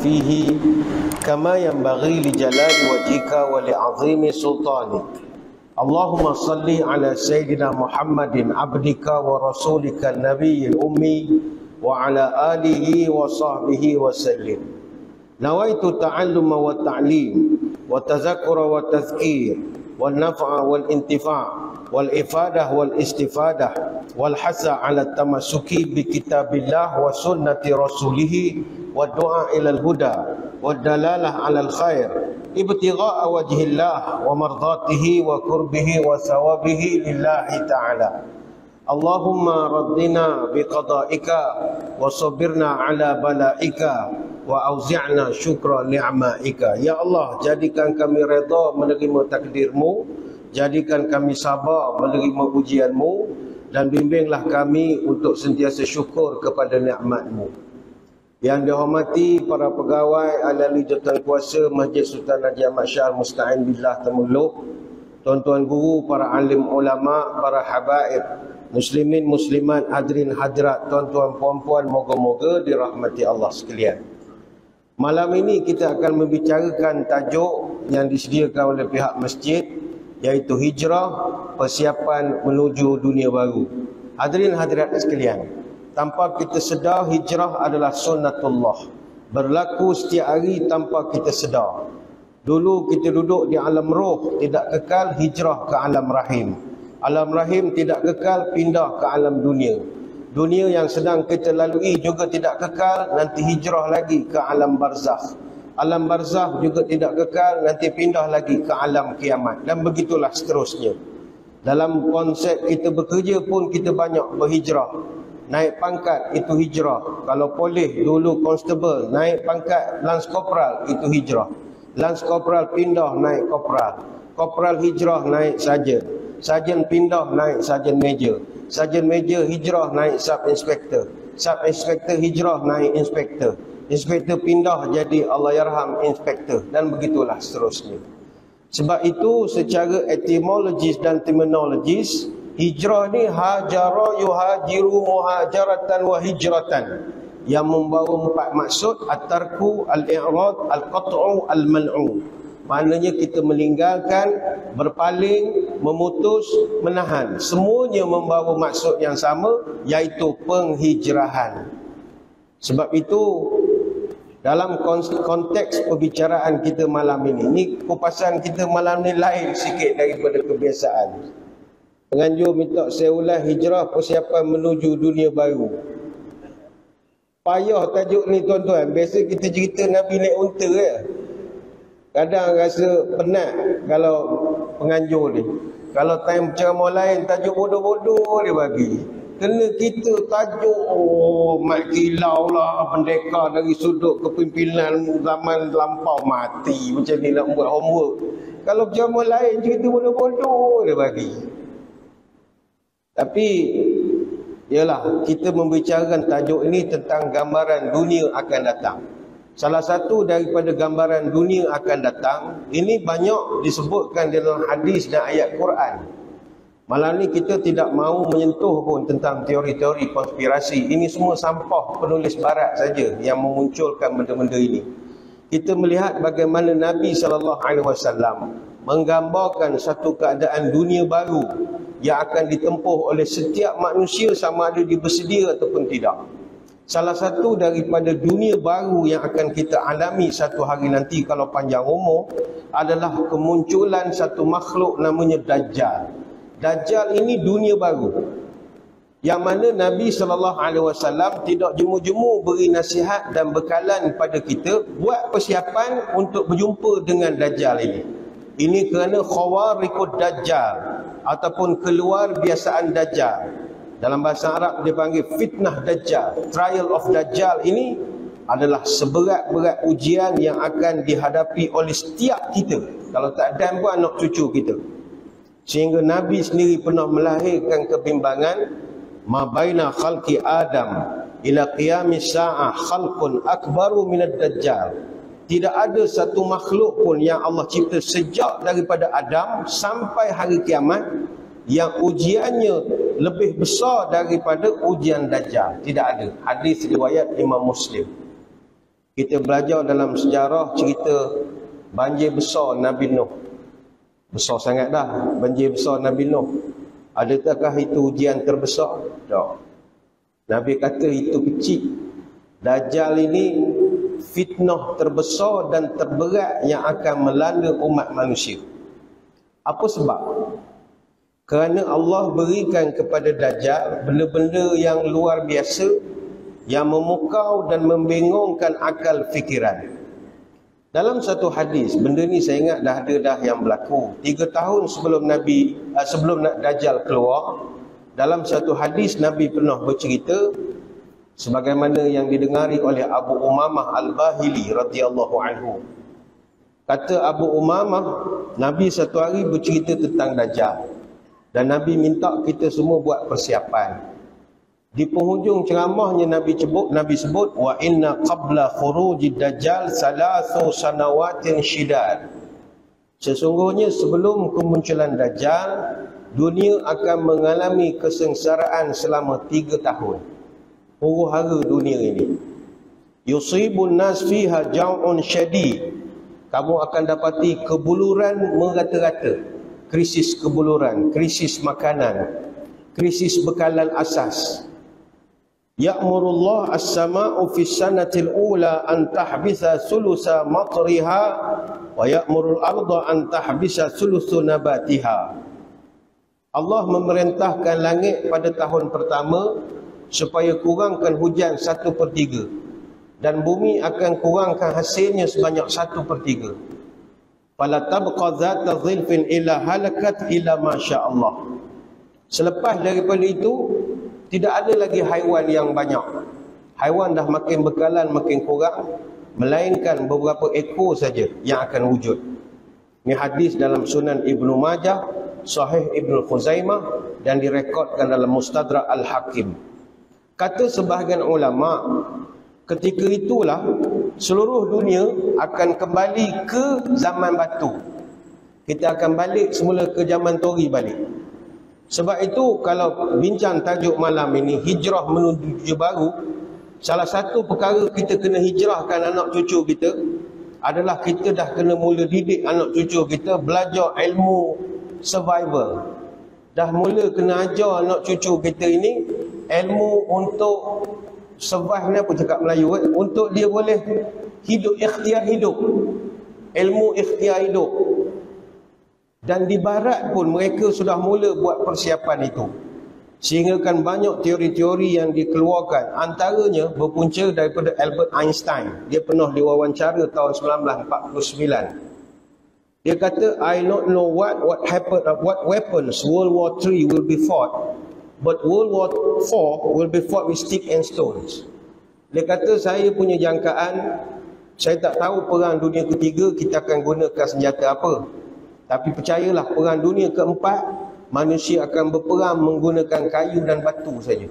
فيه كما ينبغي لجلال وجهك ولعظيم سلطانك اللهم صل على سيدنا محمد عبدك ورسولك النبي الأمي وعلى آله وصحبه وسلم نويت التعلم والتعليم والتذكر والتذكير والنفع والانتفاع والإفادة والاستفادة والحث على التمسك بكتاب الله وسنة رسوله والدعاء إلى الهدى والدلالة على الخير ابتغاء وجه الله ومرضاته وقربه وثوابه لله تعالى اللهم ردنا بقضائك وصبرنا على بلائك وأوزعنا شكر نعمائك يا الله jadikan kami redha menerima takdirmu jadikan kami sabar menerima ujianmu dan bimbinglah kami untuk sentiasa syukur kepada nikmatmu. Yang dihormati para pegawai ahli jawatan kuasa Masjid Sultan Haji Ahmad Syah Musta'in Billah Temuluk tuan-tuan guru, para alim ulama, para habaib muslimin, muslimat, hadirin hadirat tuan-tuan puan-puan, moga-moga dirahmati Allah sekalian. Malam ini kita akan membicarakan tajuk yang disediakan oleh pihak masjid iaitu hijrah persiapan menuju dunia baru. Hadirin hadirat sekalian tanpa kita sedar hijrah adalah sunnatullah. Berlaku setiap hari tanpa kita sedar. Dulu kita duduk di alam roh tidak kekal hijrah ke alam rahim. Alam rahim tidak kekal pindah ke alam dunia. Dunia yang sedang kita lalui juga tidak kekal nanti hijrah lagi ke alam barzakh alam barzakh juga tidak kekal nanti pindah lagi ke alam kiamat dan begitulah seterusnya dalam konsep kita bekerja pun kita banyak berhijrah naik pangkat itu hijrah. Kalau polis dulu constable naik pangkat lance corporal itu hijrah. Lance corporal pindah naik corporal. Corporal hijrah naik sarjan. Sarjan pindah naik sarjan major. Sarjan major hijrah naik sub inspector. Sub inspector hijrah naik inspector. Inspektor pindah jadi Allah yarham inspektor dan begitulah seterusnya. Sebab itu secara etimologis dan terminologis Hijrah ni hajara yuhajiru muhajaratan wa hijratan yang membawa empat maksud at-tarku al-i'rad al-qat'u al-mal'u. Maknanya kita meninggalkan, berpaling, memutus, menahan. Semuanya membawa maksud yang sama iaitu penghijrahan. Sebab itu dalam konteks perbicaraan kita malam ini, ni kupasan kita malam ni lain sikit daripada kebiasaan. Penganjur minta saya ulang hijrah persiapan menuju dunia baru. Payah tajuk ni tuan-tuan. Biasa kita cerita Nabi naik unta ya. Kadang rasa penat kalau penganjur ni. Kalau time ceramah lain tajuk bodoh-bodoh dia bagi. Kena kita tajuk oh, mat kilau lah pendekar dari sudut kepimpinan zaman lampau mati. Macam ni nak buat homework. Kalau ceramah lain cerita bodoh-bodoh dia bagi. Tapi ialah kita membicarakan tajuk ini tentang gambaran dunia akan datang. Salah satu daripada gambaran dunia akan datang ini banyak disebutkan dalam hadis dan ayat Quran. Malam ni kita tidak mahu menyentuh pun tentang teori-teori konspirasi. Ini semua sampah penulis barat saja yang memunculkan benda-benda ini. Kita melihat bagaimana Nabi wasallam menggambarkan satu keadaan dunia baru yang akan ditempuh oleh setiap manusia sama ada dia bersedia ataupun tidak. Salah satu daripada dunia baru yang akan kita alami satu hari nanti kalau panjang umur adalah kemunculan satu makhluk namanya Dajjal. Dajjal ini dunia baru. Yang mana Nabi SAW tidak jemu-jemu beri nasihat dan bekalan kepada kita buat persiapan untuk berjumpa dengan Dajjal ini. Ini kerana khawarikut Dajjal ataupun keluar biasaan Dajjal. Dalam bahasa Arab dia panggil fitnah Dajjal. Trial of Dajjal ini adalah seberat-berat ujian yang akan dihadapi oleh setiap kita. Kalau tak ada pun anak cucu kita. Sehingga Nabi sendiri pernah melahirkan kebimbangan ma baina khalqi Adam ila qiyamis sa'ah khalqun akbaru minad dajjal tidak ada satu makhluk pun yang Allah cipta sejak daripada Adam sampai hari kiamat yang ujiannya lebih besar daripada ujian Dajjal. Tidak ada. Hadis riwayat Imam Muslim. Kita belajar dalam sejarah cerita banjir besar Nabi Nuh. Besar sangat dah banjir besar Nabi Nuh. Adakah itu ujian terbesar? Tak. Nabi kata itu kecil. Dajjal ini fitnah terbesar dan terberat yang akan melanda umat manusia. Apa sebab? Kerana Allah berikan kepada Dajjal benda-benda yang luar biasa yang memukau dan membingungkan akal fikiran. Dalam satu hadis, benda ni saya ingat dah ada dah yang berlaku. Tiga tahun sebelum Nabi, uh, sebelum Dajjal keluar, dalam satu hadis Nabi pernah bercerita sebagaimana yang didengari oleh Abu Umamah Al-Bahili radhiyallahu anhu. Kata Abu Umamah, Nabi satu hari bercerita tentang Dajjal. Dan Nabi minta kita semua buat persiapan. Di penghujung ceramahnya Nabi sebut Nabi sebut wa inna qabla khurujid dajjal salasu sanawatin shidad. Sesungguhnya sebelum kemunculan dajjal dunia akan mengalami kesengsaraan selama tiga tahun. Huru-hara dunia ini. Yusibun nas fiha jam'un syadid. Kamu akan dapati kebuluran merata-rata krisis kebuluran, krisis makanan, krisis bekalan asas. Ya'murullah as-sama'u fi sanatil ula an tahbisa sulusa matriha wa ya'murul arda an tahbisa sulusu nabatiha. Allah memerintahkan langit pada tahun pertama supaya kurangkan hujan satu per tiga dan bumi akan kurangkan hasilnya sebanyak satu per tiga fala tabqa zata dhilfin illa halakat illa masya Allah selepas daripada itu tidak ada lagi haiwan yang banyak haiwan dah makin bekalan makin kurang melainkan beberapa ekor saja yang akan wujud ini hadis dalam sunan Ibnu Majah sahih Ibnu Khuzaimah dan direkodkan dalam Mustadrak Al-Hakim kata sebahagian ulama ketika itulah seluruh dunia akan kembali ke zaman batu. Kita akan balik semula ke zaman tori balik. Sebab itu kalau bincang tajuk malam ini hijrah menuju dunia baru, salah satu perkara kita kena hijrahkan anak cucu kita adalah kita dah kena mula didik anak cucu kita belajar ilmu survival. Dah mula kena ajar anak cucu kita ini ilmu untuk survive ni apa cakap Melayu eh? untuk dia boleh hidup ikhtiar hidup ilmu ikhtiar hidup dan di barat pun mereka sudah mula buat persiapan itu sehingga kan banyak teori-teori yang dikeluarkan antaranya berpunca daripada Albert Einstein dia pernah diwawancara tahun 1949 dia kata I not know what what happened what weapons World War 3 will be fought But World War IV will be fought with stick and stones. Dia kata saya punya jangkaan, saya tak tahu perang dunia ketiga kita akan gunakan senjata apa. Tapi percayalah perang dunia keempat, manusia akan berperang menggunakan kayu dan batu saja.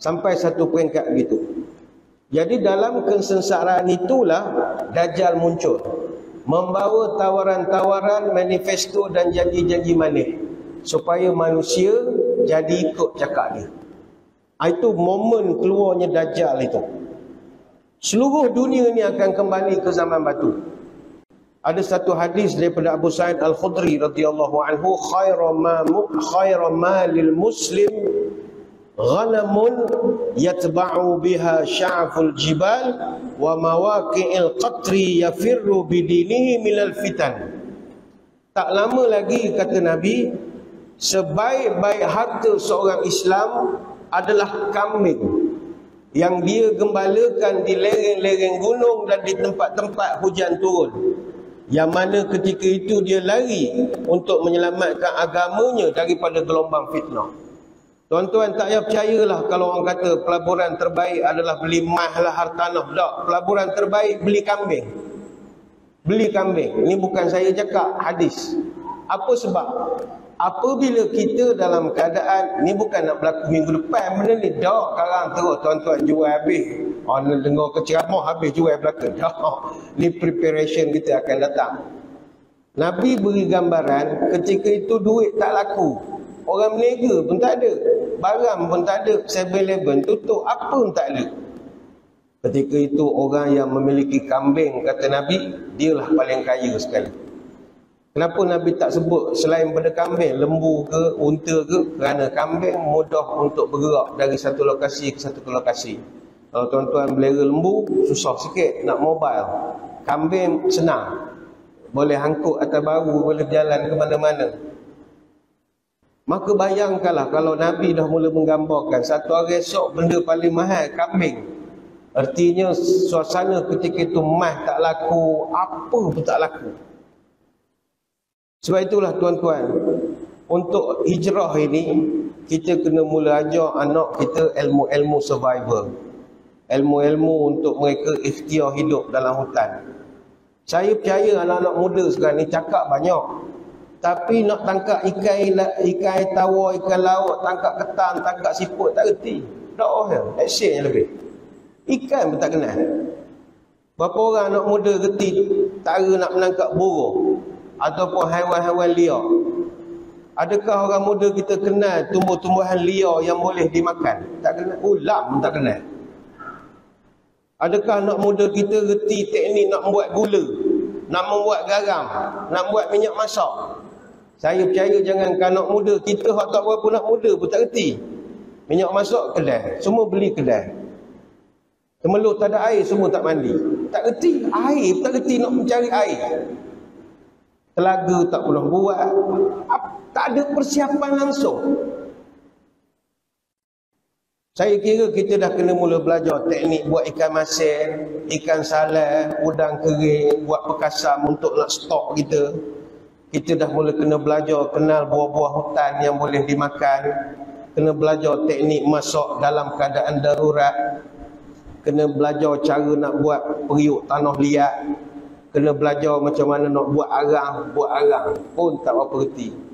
Sampai satu peringkat begitu. Jadi dalam kesengsaraan itulah Dajjal muncul. Membawa tawaran-tawaran, manifesto dan janji-janji manis. Supaya manusia jadi ikut cakap dia. Ah, itu momen keluarnya Dajjal itu. Seluruh dunia ni akan kembali ke zaman batu. Ada satu hadis daripada Abu Sa'id Al-Khudri radhiyallahu anhu khairu ma khairu ma lil muslim ghanamun yatba'u biha sya'ful jibal wa mawaqi'il qatri yafirru bidinihi minal fitan. Tak lama lagi kata Nabi sebaik-baik harta seorang Islam adalah kambing yang dia gembalakan di lereng-lereng gunung dan di tempat-tempat hujan turun yang mana ketika itu dia lari untuk menyelamatkan agamanya daripada gelombang fitnah. Tuan-tuan tak payah percayalah kalau orang kata pelaburan terbaik adalah beli mah lah hartanah tak, pelaburan terbaik beli kambing. Beli kambing. Ini bukan saya cakap hadis. Apa sebab? Apabila kita dalam keadaan ni bukan nak berlaku minggu depan benda ni dah sekarang terus tuan-tuan. Jual habis oh, dengar keceramah habis jual belakang dah ni preparation kita akan datang Nabi beri gambaran ketika itu duit tak laku Orang meniaga pun tak ada. Barang pun tak ada. 7-Eleven tutup. Apa pun tak ada. Ketika itu orang yang memiliki kambing, kata Nabi, dialah paling kaya sekali. Kenapa Nabi tak sebut selain pada kambing, lembu ke, unta ke? Kerana kambing mudah untuk bergerak dari satu lokasi ke satu lokasi. Kalau tuan-tuan belera lembu, susah sikit nak mobile. Kambing senang. Boleh hangkut atas baru, boleh berjalan ke mana-mana. Maka bayangkanlah kalau Nabi dah mula menggambarkan satu hari esok benda paling mahal, kambing. Artinya suasana ketika itu mah tak laku, apa pun tak laku. Sebab itulah tuan-tuan, untuk hijrah ini, kita kena mula ajar anak kita ilmu-ilmu survival. Ilmu-ilmu untuk mereka ikhtiar hidup dalam hutan. Saya percaya anak-anak muda sekarang ni cakap banyak. Tapi nak tangkap ikan ikan tawar, ikan laut, tangkap ketan, tangkap siput, tak reti. Tak ya, action yang lebih. Ikan pun tak kenal. Berapa orang anak muda reti tak nak menangkap burung ataupun haiwan-haiwan liar. Adakah orang muda kita kenal tumbuh-tumbuhan liar yang boleh dimakan? Tak kenal. Ulam pun tak kenal. Adakah anak muda kita reti teknik nak buat gula? Nak membuat garam? Nak buat minyak masak? Saya percaya jangan anak muda. Kita hak tak berapa nak muda pun tak reti. Minyak masak kedai. Semua beli kedai. Temelut tak ada air, semua tak mandi. Tak reti. Air tak reti nak mencari air. Telaga tak pernah buat. Tak ada persiapan langsung. Saya kira kita dah kena mula belajar teknik buat ikan masin, ikan salai, udang kering, buat perkasam untuk nak stok kita. Kita dah mula kena belajar kenal buah-buah hutan yang boleh dimakan. Kena belajar teknik masak dalam keadaan darurat. Kena belajar cara nak buat periuk tanah liat kena belajar macam mana nak buat arang, buat arang pun tak apa reti.